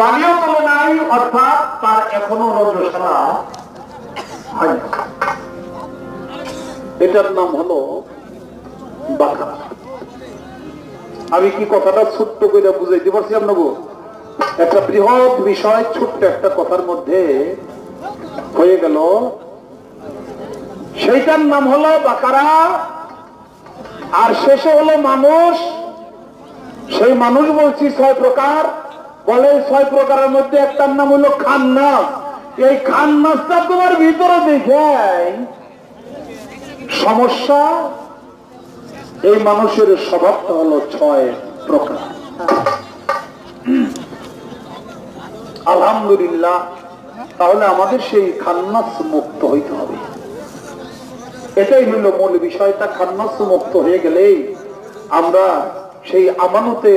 পানীয় তোলে নাই, অর্থাৎ তার এখনও রজসালা এটার নাম হলো বাঁকা। আমি কি কথাটা ছোট্ট করে বুঝাইতে পারছি আপনাকে একটা বৃহৎ বিষয়, ছোট্ট একটা কথার মধ্যে হয়ে গেল। সেইটার নাম হলো বাকারা, আর শেষে হলো মানুষ। সেই মানুষ বলছি ছয় প্রকার। বলে ছয় প্রকারের মধ্যে একটার নাম হলো খান্নাস। এই খান্নাসটা তোমার ভিতরে দেখে সমস্যা, এই মানুষের স্বভাবটা হলো ছয় প্রকার। আলহামদুলিল্লাহ, তাহলে আমাদের সেই খান্নাস মুক্ত হইতে হবে। এটাই হইল মূল বিষয়টা, খান্নাস মুক্ত হয়ে গেলেই আমরা সেই আমানতে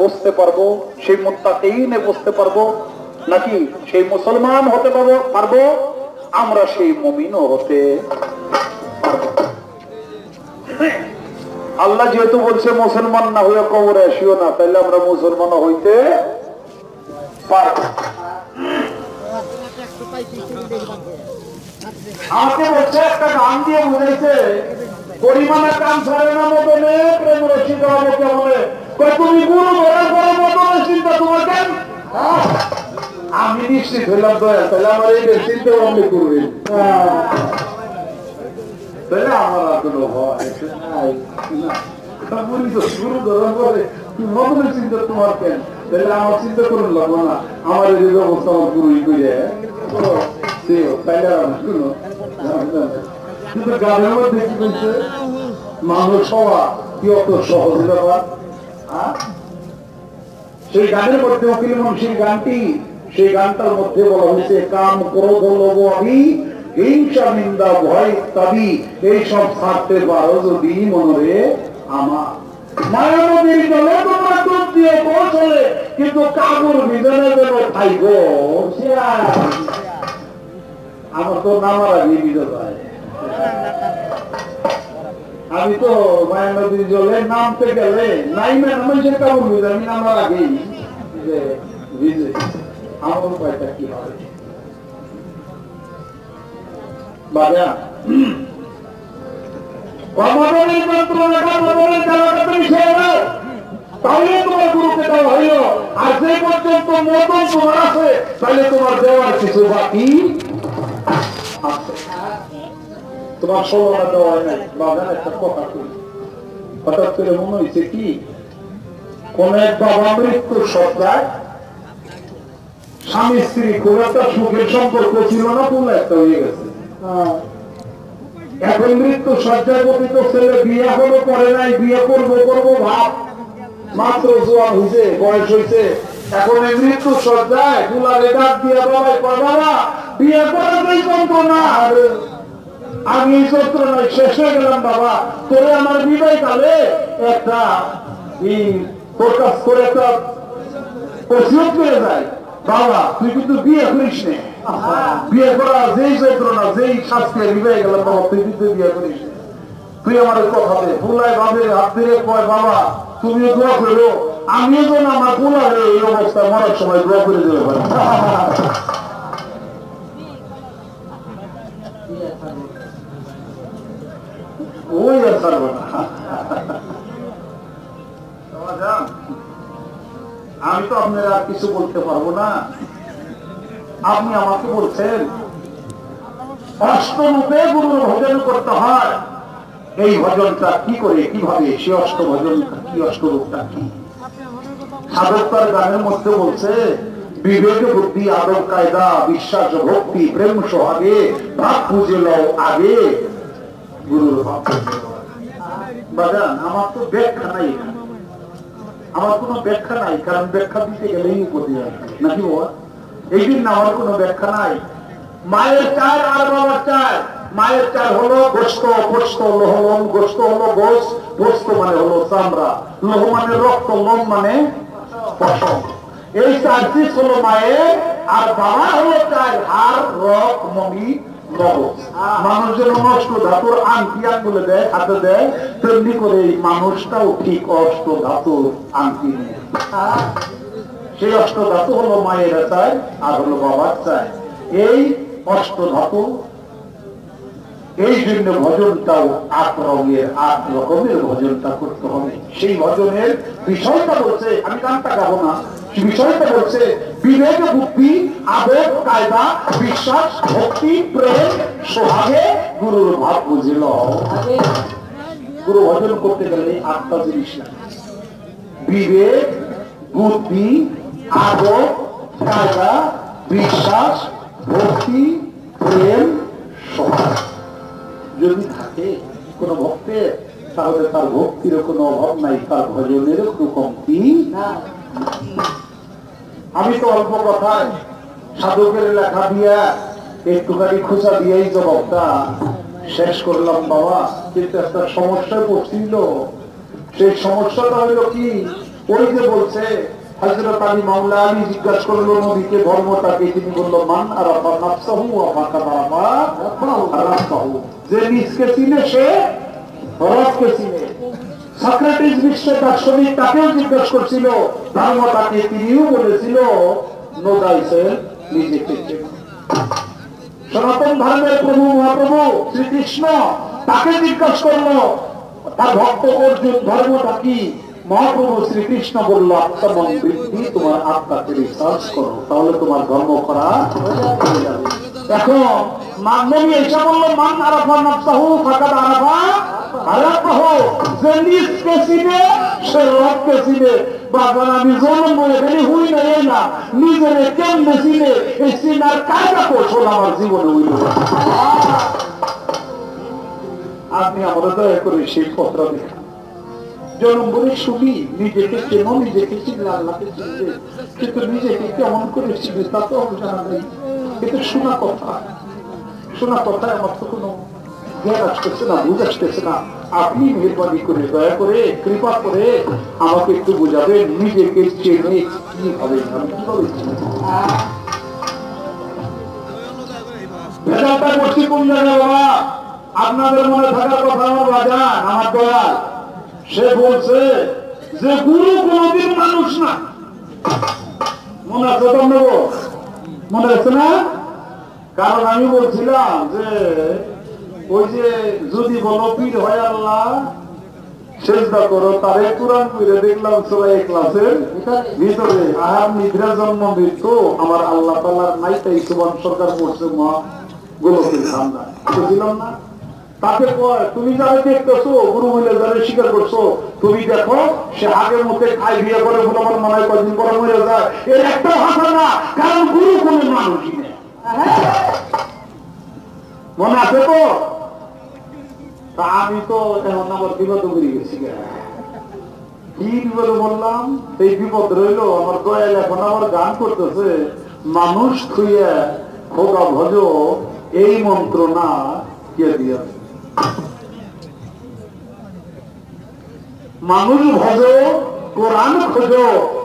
বসতে পারব, সেই মোত্তাকিনে বসতে পারব, নাকি সেই মুসলমান হতে পারব পারব? আমরা সেই মমিনও হতে আল্লাহ যেহেতু বলছে মুসলমান না হইয়া কবরে আসিও না, তাহলে আমরা মুসলমান হইতে পারব। পরিমাণে কাম ছাড়ে না মতনে প্রেম রসিদ হবে কেমনে তাহলে আমার এই চিন্তা বন্ধ করবে। তাহলে। কিন্তু গানের মধ্যে মানুষ হওয়া কি অত সহজ ব্যাপার? হ্যাঁ? সেই গানের মধ্যে অখিল মনসির গানটি, সেই গানটার মধ্যে বলা হয়েছে, কাম ক্রোধ লোভ আবি হিংসা, নিন্দা, ভয় ইত্যাদি। এইসব ছাড়তে পারো যদি মনরে আমার। আমার তো নামার আগে বিজয় আমি তো মায়া নদীর জলে নামতে গেলে নাই না মানুষের কাবুল বুঝে আমি নামার আগেই যে ভিজে আমার উপায়টা কি হবে? বাজা কর্মবলের মন্ত্র লেখা কর্মবলের কালাটা তুমি ছেড়ে দাও তাহলে তোমার গুরুকে দেওয়া হইল। আর যে পর্যন্ত মতন তোমার আছে, তাহলে তোমার দেওয়ার কিছু বাকি আছে। তোমার ষোলোটা দেওয়া নাই বাগান একটা কথা কই। হঠাৎ করে মনে হয়েছে কি, কোন এক বাবা মৃত্যুর সত্তায় স্বামী স্ত্রী খুব একটা সুখের সম্পর্ক ছিল না কোন একটা হয়ে গেছে। এখন মৃত্যু সজ্জায় পতিত ছেলে বিয়ে এখনও করে নাই, বিয়ে করব করব, ভাব। মাত্র জোয়ান হয়েছে বয়স হয়েছে এখন এই মৃত্যু সজ্জায় গুলারে ডাক দিয়ে বাবাই বাবা বিয়ে করে যন্ত্রণা আর আমি এই যন্ত্রণায় শেষ হয়ে গেলাম বাবা। তোরে আমার বিদায় কালে একটা কাছ করে একটা করে যায় বাবা, তুই কিন্তু বিয়ে করিস নে। বিয়ে করা যেই যেই শাস্তি বিদায় গেলাম বাবা, তুই কিন্তু বিয়ে করিস তুই আমার কথা দে। ফুলায় বাবের হাত ধরে কয়, বাবা, তুমিও দোয়া করো। আমিও যেন আমার ফুলারে এই অবস্থা মরার সময় দোয়া করে দিতে পারি। ওই আর ছাড়বো না আমি তো আপনার কিছু বলতে পারব না। আপনি আমাকে বলছেন অষ্টরূপে গুরুর ভজন করতে হয়। এই ভজনটা কি করে, কীভাবে, সে অষ্ট ভজন কি অষ্টরূপটা কি? সাধকতার গানের মধ্যে বলছে, বিবেক বুদ্ধি, আদব কায়দা, বিশ্বাস, ভক্তি, প্রেম, সোহাগে, ভাব পুজে লও আগে। গুরুর বাজান, আমার তো ব্যাখ্যা নাই আমার কোনো ব্যাখ্যা নাই, কারণ ব্যাখ্যা দিতে গেলেই নাকি এই জন্য আমার কোনো ব্যাখ্যা নাই। মায়ের চার আর বাবার চার মায়ের চার হলো গোস্ত গোস্ত হলো গোস মানে হলো চামড়া। লোহ মানে রক্ত, লোম মানে পশম। এই চার হলো মায়ের, আর বাবা হলো চার হাড় রক মমি মগজ মানুষ যেন নষ্ট ধাতুর আংটি আঙ্গুলে দেয়, হাতে দেয়, তেমনি করে এই মানুষটাও ঠিক অষ্ট ধাতুর আংটি নেয়। সেই অষ্ট ধাতু হলো মায়ের চায় আর হলো বাবার চায় এই অষ্ট ধাতু, এই জন্য ভজনটাও আট রঙের, আট রকমের ভজনটা করতে হবে। সেই ভজনের বিষয়টা বলছে, আমি গানটা গাবো না। বিষয়টা বলছে বিবেক বুদ্ধি আবেগ কায়দা বিশ্বাস ভক্তি প্রেম সোহাগে গুরুর ভাব বুঝিল। গুরু ভজন করতে গেলে আটটা জিনিস লাগে। বিবেক বুদ্ধি আবেগ কায়দা বিশ্বাস ভক্তি প্রেম সোহাগ। যদি থাকে কোন ভক্তের তাহলে তার ভক্তির কোনো অভাব নাই তার ভজনের কোনো কমতি আমি তো অল্প কথায় সাধকের লেখা দিয়া একটুখানি খোঁচা দিয়েই জবাবটা শেষ করলাম বাবা। কিন্তু একটা সমস্যায় পড়ছিল সেই সমস্যাটা হলো কি? ওই যে বলছে হজরত আলী মামলা আলী জিজ্ঞাসা করল নদীকে ধর্মটাকে তিনি বলল, মান আর আপা নাফসাহু বাবা রাস্তাহু যে নিজকে চিনে সে রসকে চিনে। সক্রেটিস বিশ্বের দার্শনিক তাকেও জিজ্ঞেস করছিল ধর্মটাকে তিনিও বলেছিল? সনাতন ধর্মের প্রভু, মহাপ্রভু, শ্রীকৃষ্ণ তাকে জিজ্ঞাসা করল তার ভক্ত অর্জুন, ধর্মটা কি? মহাপ্রভু শ্রীকৃষ্ণ বলল আত্মমন বৃদ্ধি তোমার আত্মাকে রিসার্চ করো, তাহলে তোমার ধর্ম করা এখন মানবী এসে বলল, মান আরাফা নফসাহু ফাকাদ আরাফা আরাফাহু যে নিজকে চিনে সে রবকে চিনে বাবা আমি জন্ম খালি হুই না এই না। নিজের কেমনে চিনে এই চিনার কায়দা কৌশল আমার জীবনে হইল আপনি আমরা দয়া করে সেই পত্র দেখা জন্ম বলে শুনি, নিজেকে কেন নিজেকে চিনলে আল্লাহকে চিনবে? কিন্তু নিজেকে কেমন করে চিনবে তা তো জানা নেই। এটা শোনা কথা, শোনা কথায় আমার তো কোনো না না। আপনি মেহরবানি করে দয়া করে, কৃপা করে আমাকে একটু নিজেকে চেনে কি হবে। আমি করছি কোন জায়গায় বাবা? আপনাদের মনে থাকার কথা আমার বাজান, আমার সে বলছে যে গুরু কোনদিন মানুষ না। মনে আছে তো মনে আছে না? কারণ আমি বলছিলাম যে ওই যে যদি বলো হয় আল্লাহ, চেষ্টা করো, তারে কোরআন পীরে দেখলাম সবাই ক্লাসের ভিতরে আহার নিদ্রা জন্ম মৃত্যু, আমার আল্লাহ তালার নাই তাই সুবান সরকার পড়ছে, মা গোলকের ঠান্ডা বুঝলাম না। তাকে কয়, তুমি যারা দেখতেছো, গুরু মহিলা যারা স্বীকার করছ, তুমি দেখো, সে আগের মধ্যে খাই বিয়ে করে বলে আমার মনে হয় কদিন পরে মরে যায়। এর একটা ভাষা না, কারণ গুরু কোনো মানুষই নেই। মনে আছে তো? তা আমি তো এখন আমার বিপদ করে গেছি কি বিপদ বললাম এই বিপদ রইল, আমার দয়াল এখন আমার গান করতেছে, মানুষ খুইয়া ভজ, এই মন্ত্র না কে দিয়া? মানুষ ভজ, কোরআন খোঁজ,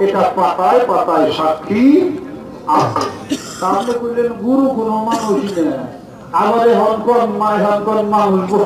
এটা পাতায় পাতায় সাক্ষী আছে। তাহলে কইলেন, গুরু কোন মানুষই না আমাদের হনকন মায় হনকন মানুষ আর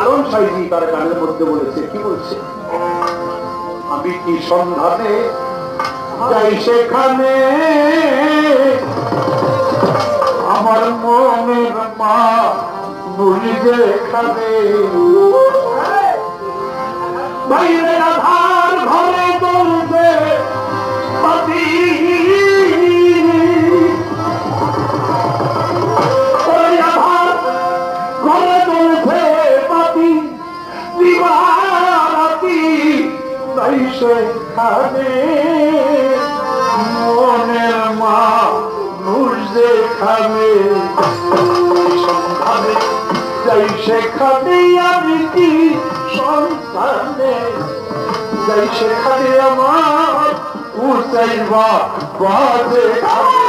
লালন সাইজি তার গানের মধ্যে বলেছে, কি বলছে? আমি কি সন্ধানে যাই সেখানে? আমার মনের মা বুঝি যেখানে? বাইরে আধার ঘরে চলছে পাতি সেখানে মনের মা নুষ দেখাবে। সন্ধানে যাই সেখানে আমি কি সন্তানে? যাই সেখানে আমার উঠ চাইবা বাজে যেতে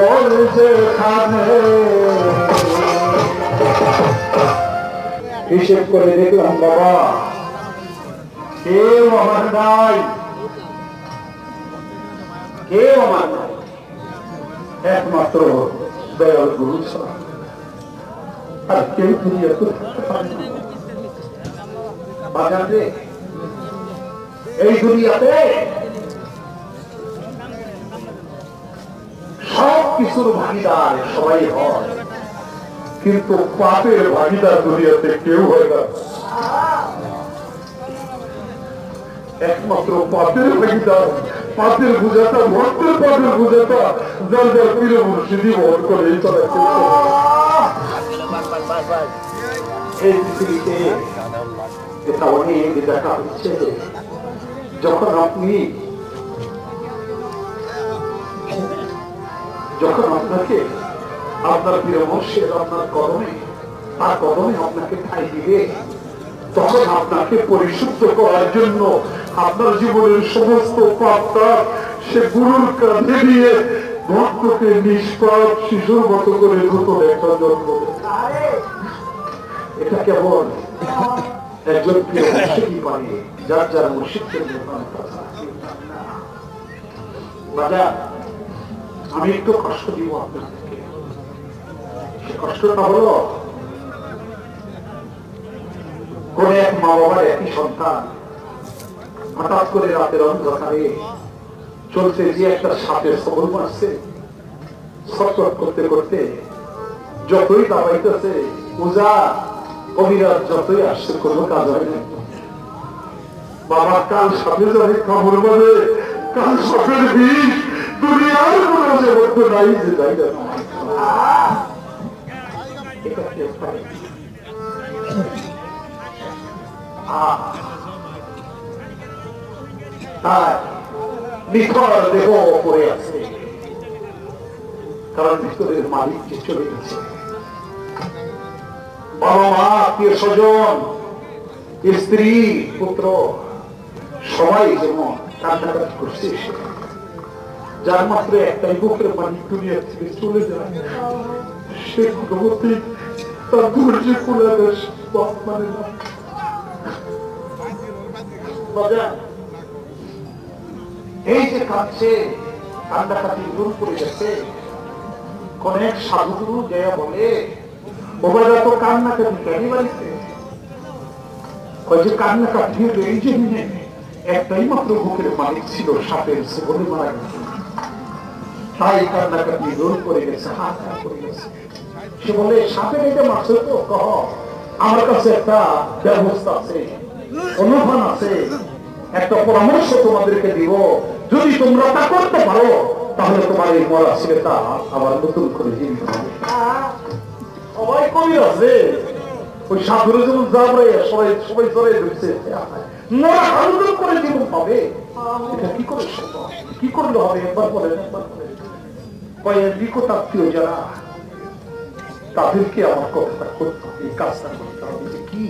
বল যেখানে হিসেব করে দেখলাম, বাবা। কেউ আমার নাই। কেউ আমার নাই। একমাত্র দয়াল গুরু আর কেউ দুনিয়াতে থাকতে পারে এই দুনিয়াতে সব কিছুর ভাগিদার সবাই হয়। কিন্তু পাপের ভাগিদার দুনিয়াতে কেউ হয় না। একমাত্র পাপের ভাগিদার, পাপের ভক্তের পাপের যার যার বহন করে এই তারা এই পৃথিবীতে এটা অনেক দেখা হচ্ছে। যখন আপনি যখন আপনাকে আপনার প্রিয় আপনার কদমে, তার কদমে আপনাকে ঠাই দিবে, তখন আপনাকে পরিশুদ্ধ করার জন্য আপনার জীবনের সমস্ত পাপটা সে গুরুর কাঁধে নিয়ে ভক্তকে নিষ্পাপ শিশুর মতো করে নতুন একটা জন্ম এটা কেবল একজন প্রিয় মুর্শিদই পারে, যার যার মুর্শিদকে বাজার আমি একটু কষ্ট দিব আপনাদেরকে। কষ্টটা হলো, কোন এক মা বাবার একই সন্তান হঠাৎ করে রাতের অন্ধকারে চলছে যে একটা সাপের সবল মারছে ছটফট করতে করতে যতই দাবাইতেছে পূজা কবিরাজ যতই আসছে, কোনো কাজ হয় না বাবা, কাল সাপে যাবে কামড় বাঁধে কাল সাপের বিষ দুনিয়ার কোনো জগৎ নাই যে তাই দেহ পড়ে আছে। কারণ ভিতরের মালিক যে চলে গেছে। বাবা মা, আত্মীয় স্বজন, স্ত্রী, পুত্র, সবাই যেমন কান্নাকাটি করছে যার মাত্র একটাই বুকের মালিক দুনিয়া চলে যায় সে ভগবতী তার ধৈর্য কোলা দেশ বাপ মানে এই যে কাঁদছে, কান্দাকাটি দূর করে গেছে। কোন এক সাধুগুরু জয়া বলে ওবারা তো কান্নাকাটি কেন বাড়িতে? যে, কান্নাকাটি এই যে একটাই মাত্র বুকের মালিক ছিল সাপের সে বলে মারা গেছে। তাই কান্নাকাটি দূর করে গেছে হাত হাত করে গেছে। সে বলে সাপের এটা মারছে তো? কহ আমার কাছে একটা ব্যবস্থা আছে অনুমান আছে। একটা পরামর্শ তোমাদেরকে দিব। যদি তোমরা তা করতে পারো তাহলে তোমার এই মরা ছেলেটা আবার নতুন করে হবে। সবাই কবি আছে ওই সাধুরে সবাই সবাই আন্দোলন করে পাবে। কি করে কি করলে হবে? একবার বলেন একবার বলেন। কয়েক নিকট আত্মীয় যারা, তাদেরকে আমার কথাটা করতে হবে কাজটা করতে হবে। কি?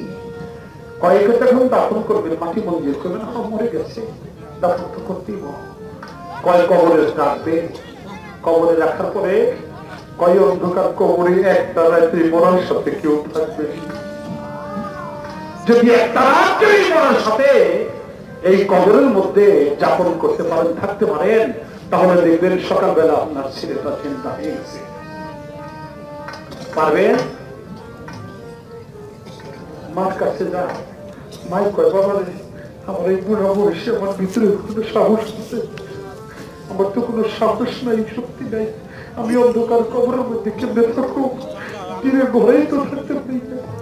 দাফন করবেন, মাটি মন্দির করবেন সব মরে গেছে। দাফন তো করতেই। কয়, কবরে রাখবে। কবরে রাখার পরে কয়, অন্ধকার কবরে একটা রাত্রি মরার সাথে কেউ থাকবে। যদি একটা রাত্রি মরার সাথে এই কবরের মধ্যে যাপন করতে পারেন, থাকতে পারেন, তাহলে দেখবেন সকালবেলা আপনার ছেলেটা চিন্তা হয়ে গেছে। পারবেন? মার কাছে যা। মাই কয়, বাবা আমার এই বুড়া বয়সে আমার ভিতরে কোনো সাহস আছে? আমার তো কোনো সাহস নাই, শক্তি নাই। আমি অন্ধকার কবরের মধ্যে কেমনে থাকব? দিনের ঘরেই তো থাকতে পারি না।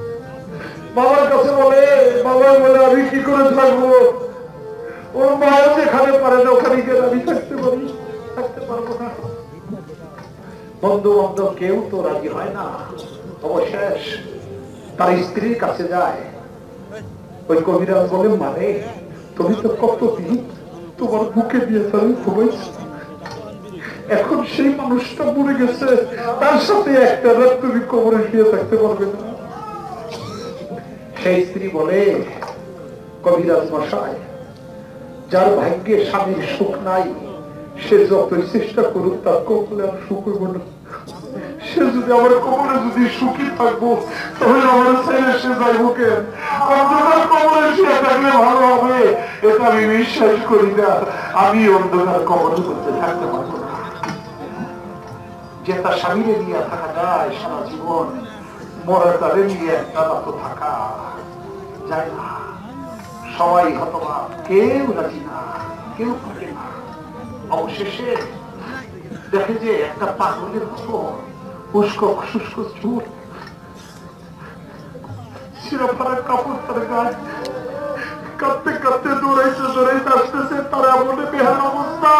বাবার কাছে বলে, বাবা বলে আমি কি করে থাকব? ওর মাও যেখানে পারে না, ওখানে গিয়ে আমি থাকতে পারি। থাকতে পারব না। বন্ধু বান্ধব কেউ তো রাজি হয় না। অবশেষ তার স্ত্রীর কাছে যায়। ওই কবিরাজ বলে মানে তুমি তো কতদিন তোমার বুকে দিয়ে আমি ঘুমাইছি এখন সেই মানুষটা মরে গেছে, তার সাথে একটা রাত তুমি কবরে শুয়ে থাকতে পারবে না। সেই স্ত্রী বলে, কবিরাজ মশাই, যার ভাগ্যে স্বামীর সুখ নাই, সে যতই চেষ্টা করুক, তার আর সুখ হইব না। সে যদি আমার কবলে যদি সুখী থাকব, তাহলে আমার ছেলে সে যাইব কেন অন্ধকার সে থাকলে ভালো হবে, এটা আমি বিশ্বাস করি না। আমি অন্ধকার কবলে করতে থাকতে পারব না। যে তার স্বামীরে নিয়ে থাকা যায় সারা জীবন মরা তাদের নিয়ে একটা তো থাকা। যায় না, সবাই হতবা, কেউ রাজি না, কেউ থাকে না। অবশেষে দেখে যে একটা পাগলের মতো উস্ক শুষ্ক চুল, শিরোপারা কাপড় তার গায়ে কাঁদতে কাঁদতে দৌড়াইতে দৌড়াইতে আসতেছে, তার এমন বেহার অবস্থা।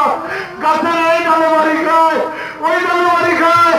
গাছের এই ডালে বাড়ি খায়, ওই ডালে বাড়ি খায়।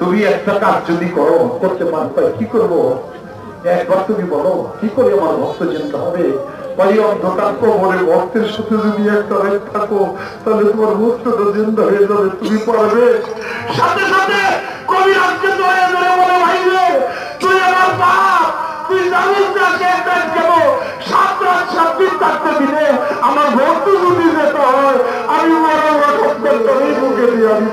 তুমি একটা কাজ যদি করো, করতে পারো, তাহলে কি করব? একবার তুমি বলো, কি করে আমার ভক্ত জেন্দা হবে? তুই আমার কেন দিলে আমার ভক্ত যদি যেতে হয়, আমি ভক্তের মুখে আমি।